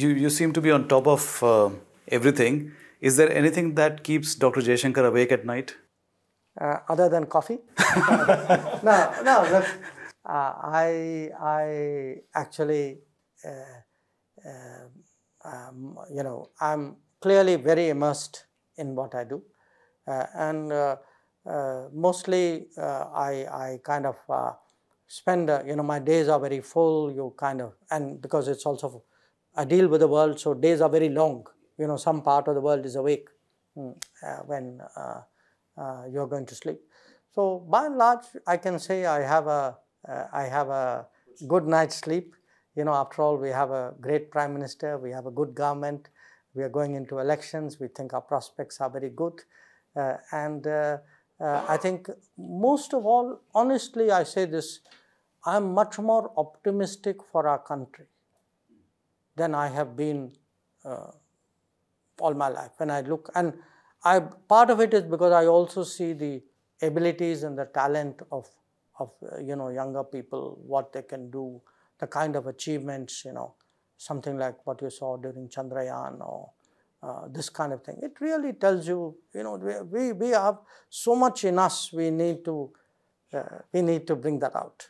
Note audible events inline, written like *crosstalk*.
You, you seem to be on top of uh, everything. Is there anything that keeps Dr. Jaishankar awake at night? Uh, other than coffee? *laughs* no, no. Look, uh, I, I actually, uh, uh, um, you know, I'm clearly very immersed in what I do, uh, and mostly I, I kind of spend, you know, my days are very full. You kind of, and because it's also I deal with the world, so days are very long. You know, some part of the world is awake mm, uh, when uh, uh, you're going to sleep. So by and large, I can say I have a uh, I have a good night's sleep. You know, after all, we have a great prime minister, we have a good government, we are going into elections, we think our prospects are very good, uh, and uh, I think most of all, honestly, I say this, I'm much more optimistic for our country than I have been uh, all my life. When I look, and I part of it is because I also see the abilities and the talent of of uh, you know younger people, what they can do, the kind of achievements, you know, something like what you saw during Chandrayaan or uh, this kind of thing. It really tells you, you know, we, we have so much in us, we need to, uh, we need to bring that out.